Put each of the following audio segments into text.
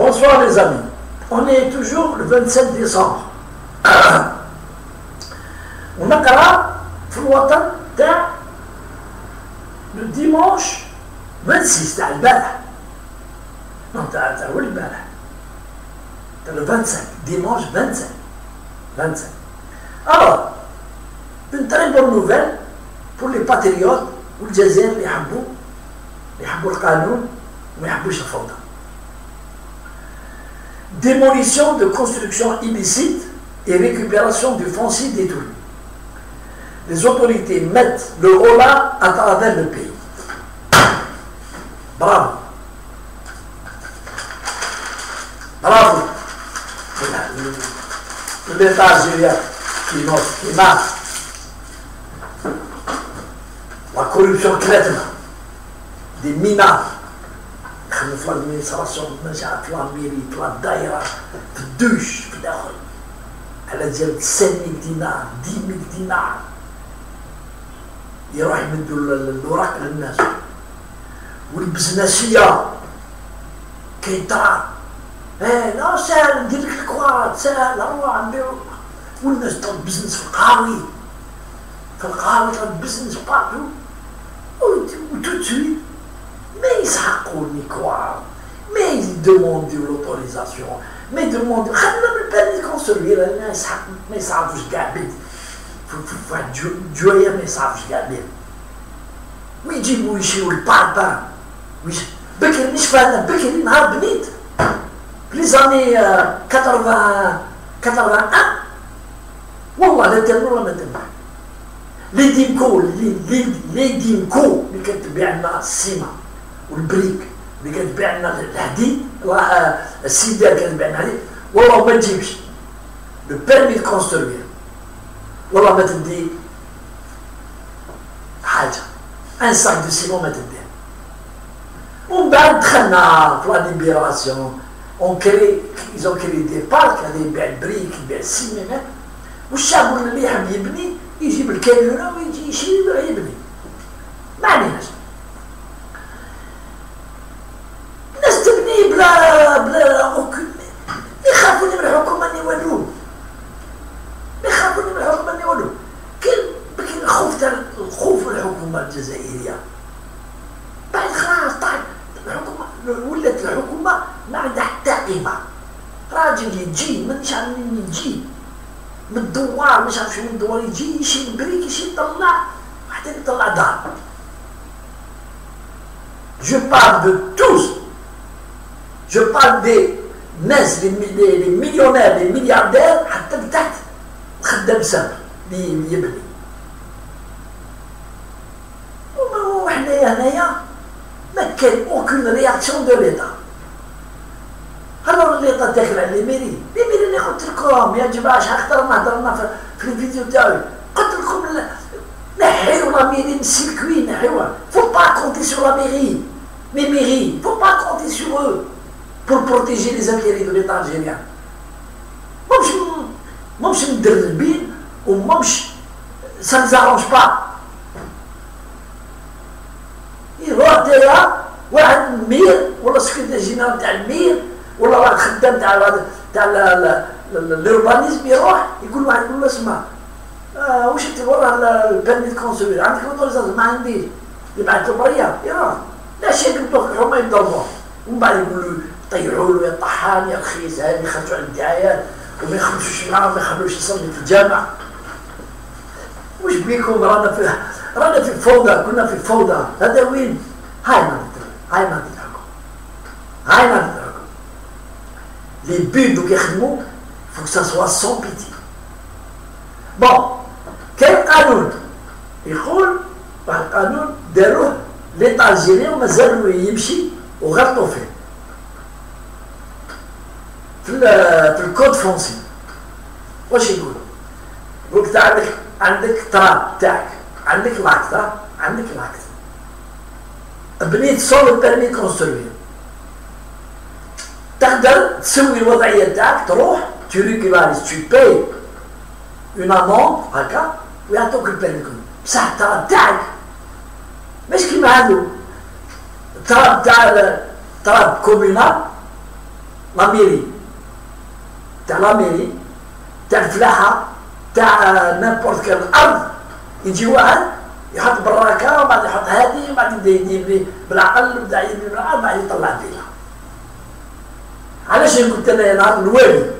Bonsoir les amis. On est toujours le 27 décembre. On a في الوطن تاع le dimanche 26 تاع البارح non تاع تاع البارح تاع le 25 dimanche 25 25 alors une très bonne nouvelle pour les patriotes والجزائر اللي يحبوا يحبوا القانون وما يحبوش الفوضى démolition de constructions illicites et récupération du foncier détruit. Les autorités mettent le holà à travers le pays. Bravo. Bravo. L'État algérien qui, qui marche. La corruption crête des minards يخدموا في لادمينستراسيون عارف في لاميري في الدايره في الدوش في الآخر. على ديال 5000 دينار 10000 دينار يروح يمدوا الأوراق للناس. والبزنسية. كيطرا إيه لا سهل ندير لك الكوارت سهل روح نبيعو والناس طلب بزنس في القهاوي في القهاوي طلب بزنس بارتو و تو سويت Mais ils quoi Mais ils demandent l'autorisation. Mais ils demandent. خلينا بالبال construire ما يسحق ما يصعبوش كاع بيت واحد جويه ما يصعبوش كاع بيت ويجيبوا يشيروا الباربان بكري مش فاهم بكري نهار بنيت في لي زاني 80 81 والله لا تم ولا ما تم لي ديمكو لي ديمكو اللي كتبيع لنا السيما والبريك اللي كتبيع لنا الحديد السيده اللي كتبيع لنا الحديد والله ما تجيبش لو بيرمي دو كونستروير والله ما تدي حاجه ان ساك دو سيمون ما تديه ومن بعد دخلنا في لا ليبيراسيون اون كري ايزون كري دي بارك هذا يبيع البريك يبيع السيمينات والشعب اللي يحب يبني يجيب الكاميرا ويجي يشيل يبني ما عليناش ولات الحكومة ما عندها حتى قيمة. راجل يجي مانيش عارف منين يجي من الدوار مش عارف شنو من الدوار يجي يشيل بريك يشيل يطلع حتى يطلع دار. Je parle de tous. Je parle des ناس les millionnaires les milliardaires حتى لتحت خدام سامر اللي يبني كان aucune réaction de l'État alors l'État داخل على les mairies les maires اللي قلت لكم. يا جماعة شحال خطرنا هضرنا في الفيديو تاعي قلت لكم نحيو la mairie من ال circuit نحيوها faut pas compter sur la mairie mais maire faut pas compter sur eux pour protéger les intérêts de l'État algérien. مش مش مدربين ومش ça ne s'arrange pas. يروح دايره واحد ال maire ولا secrétaire général تاع ال maire ولا واحد خدام تاع تاع ال urbanisme يروح يقول واحد يقول له اسمع آه واش تقول راه ال permis de construire عندك autorisation ما عنديش يبعث له بريه يروح لا شيء يقول له هما يضربوه ومن بعد يقول له طيعوا له يا طحان يا رخيص هذه خرجوا على الدعايات وما يخرجوش معاه ما يخلوش يصلي في الجامع. وش بيكم؟ رانا في رانا في فوضى كنا في فوضى. هذا وين؟ هاي تضحكوا هاي ما تضحكوا لي بي دوك يخدموا فوك سا سوا سون بيتي بون كاين قانون يقول واحد القانون داروه ليطا الجيريان ومازالوا يمشي وغلطوا فيه في في ال code foncier واش يقول يقول عندك عندك تراب تاعك عندك l'acte عندك l'acte بنيت sans le permis construire تقدر تسوي الوضعيه تاعك تروح tu récupères tu payes une هكا ويعطوك ال permis بصح التراب تاعك مش كيما هادو. التراب تاع التراب communal لا تاع لا ميري تاع الفلاحه تاع نابورت كان أرض. يجي واحد يحط براكة وبعد يحط هذه وبعد يبدا يبني بالعقل يبدأ يبني بالعقل وبعد يطلع فيها. علاش قلت أنا نهار؟ الوالي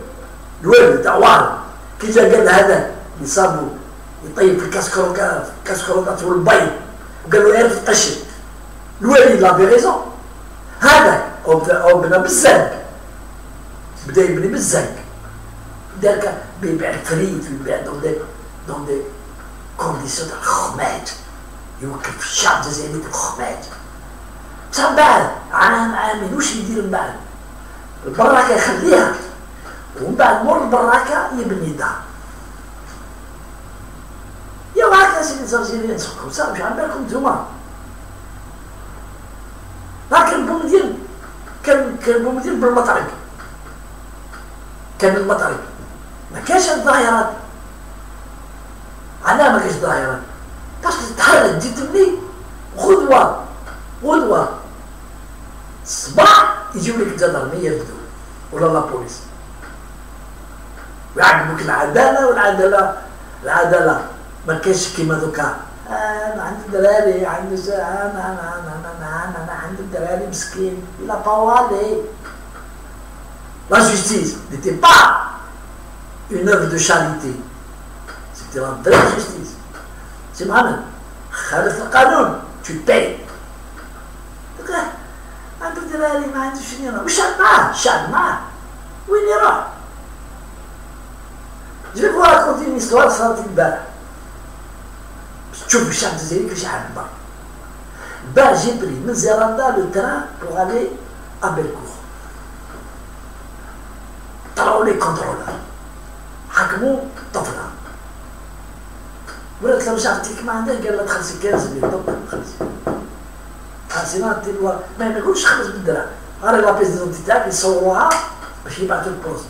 الوالي تاع وار كي جا قال هذا يصابوا يطيب في الكاسكرو كاسكرو تاع البيض. وقال له اعرف تقشر الوالي لا ريزون هذا أو بنا بالزنق بدأ يبني بالزنق دار بيبيع الفريد ويبيع دون دي دون دي كونديسيون تاع الخماد يوكل في الشعب الجزائري الخماد بصح بعد عام عامين واش يدير من بعد البراكه يخليها. ومن بعد مور البراكه يبني دار يا هكا سيدي الجزائريين نسكتوا صافي مش عم بالكم نتوما لكن بومدين كان كان بومدين بالمطرق كان المطرق ما كانش الظاهرات علاه ما كانش ظاهرات. باسكو تحرك تجي تبني غدوة غدوة. الصباح يجيو لك الجدرميه يبدو ولا لا بوليس. ويعجبوك العدالة والعدالة العدالة. ما كاينش كيما دوكا. أنا عندي دراري عندي أنا أنا أنا أنا أنا, أنا عندي دراري مسكين. لا باوالي la justice n'était pas une œuvre de charité. C'était la vraie justice. معنا خالف القانون. tu payes عنده دراري ما عندوش شنو وش معاه الشعب معاه وين يروح؟ vais vous raconter une histoire صارت البارح تشوف الشعب الجزائري كيفاش عاد با جبري من زيراندا لو تران بوغ الي ا بيركور طلعوا لي كونترولور حكموا ولات لها مش عرفتي ما عندها قال لها تخلصي 15 مليون خلصي خلصينا دير ما يقولش خمس بالدرهم غير لا بيس ديزونتي تاعك يصوروها باش يبعثوا البوست.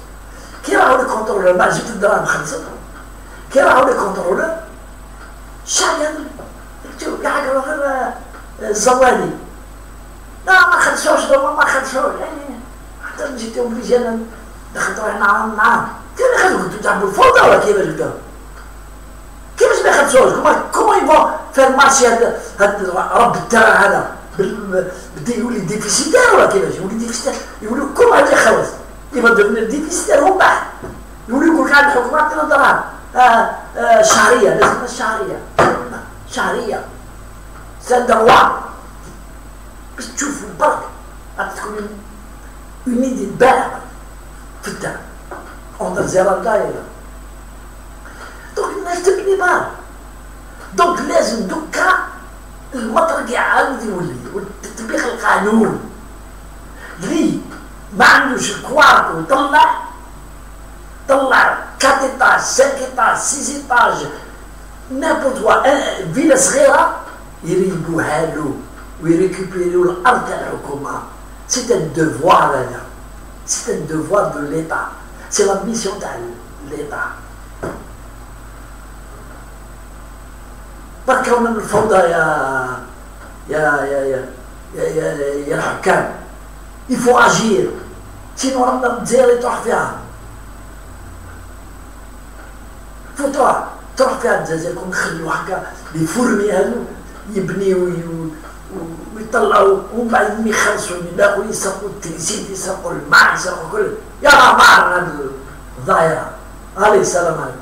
كي راهو لي كونترولور بعد جبت الدراهم خلصت. كي راهو لي كونترولور شعب شوف قاعد غير الزوالي لا ما خدشوش دوما ما خدشوش يعني حتى جيت اوبليجي أنا دخلت روحي معاهم معاهم ما يخدموا كنتو تعملوا الفوضى ولا كيفاش قالوا كيفاش ما يخدشوش كوما كوما يبغوا في المارشي هذا رب الترع هذا. بدا يولي ديفيسيتير ولا كيفاش؟ يولي ديفيسيتير. يولي كل واحد يخلص. يبغى ديفنير ديفيسيتير هو بعد يولي يقول لك عند الحكومة عطينا دراهم شهرية. لازم الشهريه شهرية. سان دروا باش تشوفوا برك تكون اون ايدي بالغه في الدار. اون زيرو دايره دونك الناس تبني بار دونك لازم دوكا المطرق يعاود يولي وتطبيق القانون اللي ما عندوش الكوارت وطلع طلع 4 ايطاج 5 ايطاج 6 ايطاج نابورت كوا فيلا صغيره يريبوها له ويريكوبيريو الارض تاع الحكومه سي ان دوفوار هذا سي ان دوفوار دو ليتا سي لا ميسيون تاع ليتا بركة من الفوضى يا يا يا يا يا يا, يا الحكام. il faut agir sinon رانا الجزائر تروح فيها فوتوها تروح فيها الجزائر كون نخليو هكا les fourmis هادو يبنيو ويطلعوا ومن بعد ما يخلصوا يلاقوا يسرقوا l'électricité يسرقوا الماء يسرقوا كل يا مار هذه الظاهره عليه السلام عليكم